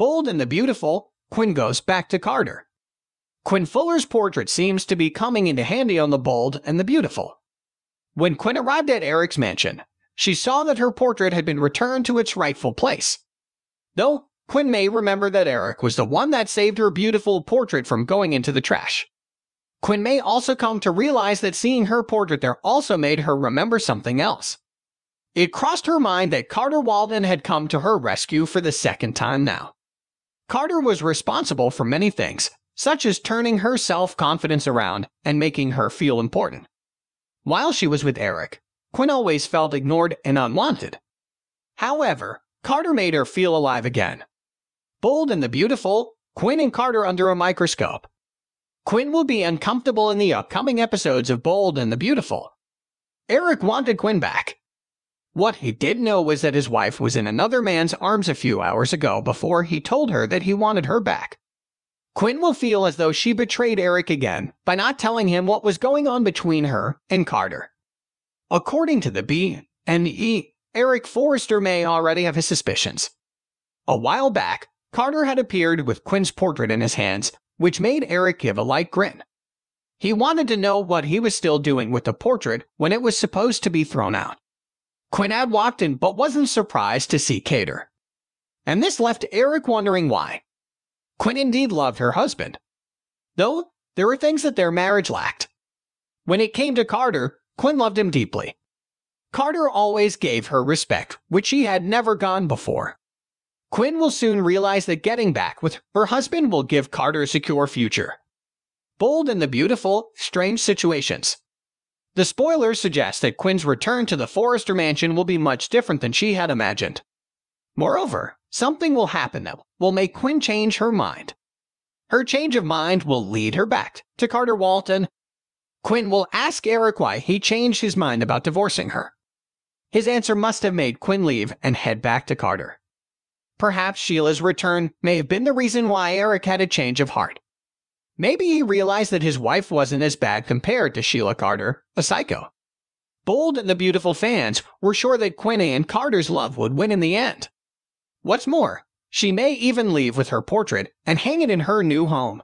Bold and the beautiful, Quinn goes back to Carter. Quinn Fuller's portrait seems to be coming into handy on the bold and the beautiful. When Quinn arrived at Eric's mansion, she saw that her portrait had been returned to its rightful place. Though Quinn may remember that Eric was the one that saved her beautiful portrait from going into the trash. Quinn may also come to realize that seeing her portrait there also made her remember something else. It crossed her mind that Carter Walton had come to her rescue for the second time now. Carter was responsible for many things, such as turning her self confidence around and making her feel important. While she was with Eric, Quinn always felt ignored and unwanted. However, Carter made her feel alive again. Bold and the beautiful, Quinn and Carter under a microscope. Quinn will be uncomfortable in the upcoming episodes of Bold and the Beautiful. Eric wanted Quinn back. What he did know was that his wife was in another man's arms a few hours ago before he told her that he wanted her back. Quinn will feel as though she betrayed Eric again by not telling him what was going on between her and Carter. According to the B and E, Eric Forrester may already have his suspicions. A while back, Carter had appeared with Quinn's portrait in his hands, which made Eric give a light grin. He wanted to know what he was still doing with the portrait when it was supposed to be thrown out. Quinn had walked in but wasn't surprised to see Carter. And this left Eric wondering why. Quinn indeed loved her husband. Though there were things that their marriage lacked. When it came to Carter, Quinn loved him deeply. Carter always gave her respect, which she had never gone before. Quinn will soon realize that getting back with her husband will give Carter a secure future. Bold and the beautiful, strange situations. The spoilers suggest that Quinn's return to the Forrester mansion will be much different than she had imagined. Moreover, something will happen that will make Quinn change her mind. Her change of mind will lead her back to Carter Walton. Quinn will ask Eric why he changed his mind about divorcing her. His answer must have made Quinn leave and head back to Carter. Perhaps Sheila's return may have been the reason why Eric had a change of heart. Maybe he realized that his wife wasn't as bad compared to Sheila Carter, a psycho. Bold and the beautiful fans were sure that Quinn and Carter's love would win in the end. What's more, she may even leave with her portrait and hang it in her new home.